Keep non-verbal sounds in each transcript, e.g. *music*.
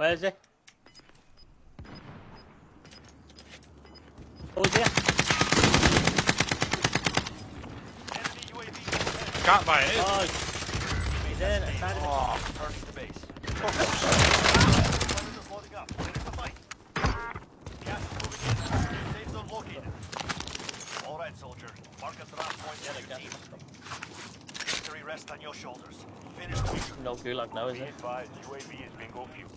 Where is he? Oh, he's here. Enemy UAV overhead. Can't buy it. Oh, he's in. Inside of it. Oh, Returning to base. Predators loading up. Ready to fight. Gas is moving in. Safe zone located. All right, soldier. Mark a drop point Yeah, for the your gas team. is from- Victory rests on your shoulders. Finish the mission. No gulag now, is Be it? advised, UAV is bingo fuel.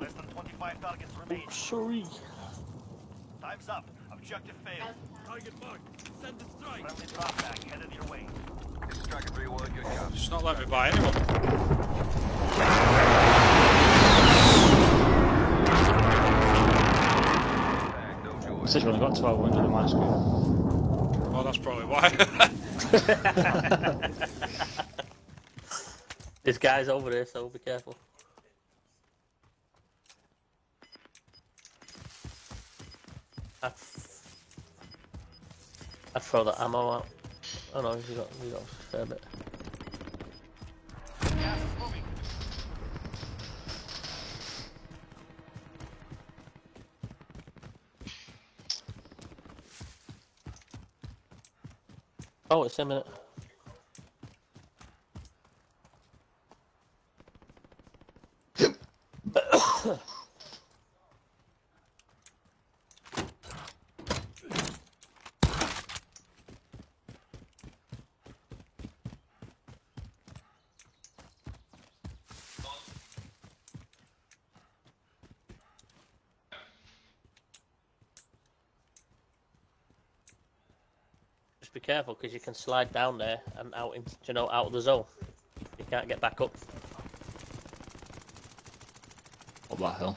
Less than 25 targets remain. Sorry. Time's up. Objective failed. Target marked. Send the strike. Friendly drop back headed your way. This is Striker 3-1, good copy. Just not let me buy anyone. Tag, no joy. It says you only got 1200 on my screen. Oh, that's probably why. *laughs* *laughs* This guy's over there, so be careful. I'd throw the ammo out. Oh no, you got, you got a fair bit. Oh, it's a minute. Be careful because you can slide down there and out in, you know, out of the zone. You can't get back up. Up that hill.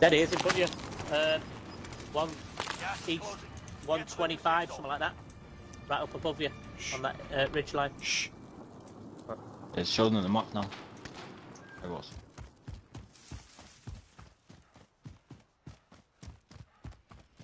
That is in front of you. Uh, one, East. 125, something like that. Right up above you on that uh, ridge line. Shh. It's showing on the map now. It was.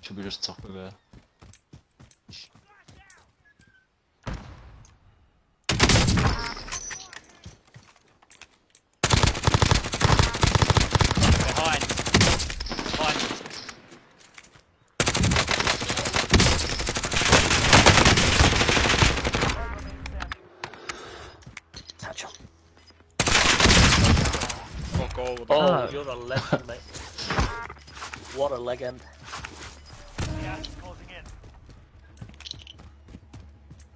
Should be just top of there. Behind. Behind. Touch him. Fuck all of them. Oh, you're a legend, mate. What a legend.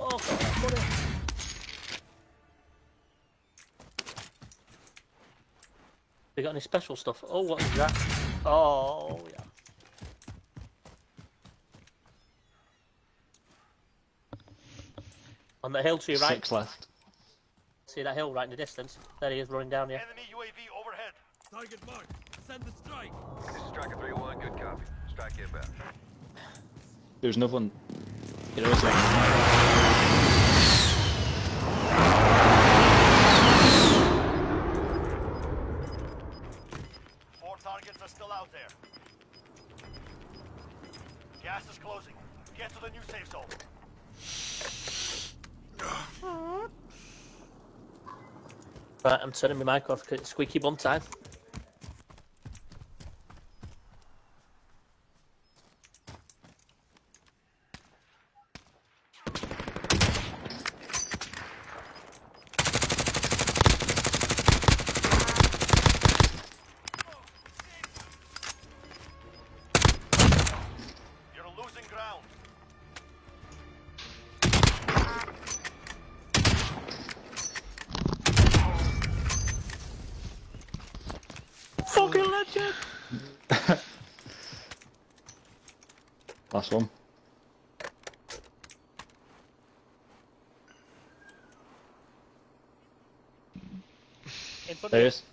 Oh, got. They got any special stuff? Oh, what is that? Oh, yeah. On the hill to your right. Six left. See that hill right in the distance? There he is running down here. Enemy UAV overhead. Target marked. Send the strike. This is Striker 3-1, good copy. Strike inbound. There's another one. You know, it's like, targets are still out there. Gas is closing. Get to the new safe zone. Right, I'm turning my mic off because it's squeaky bum time. Last one. There he of is.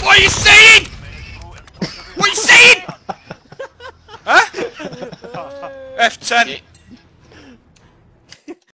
What are you saying? F10!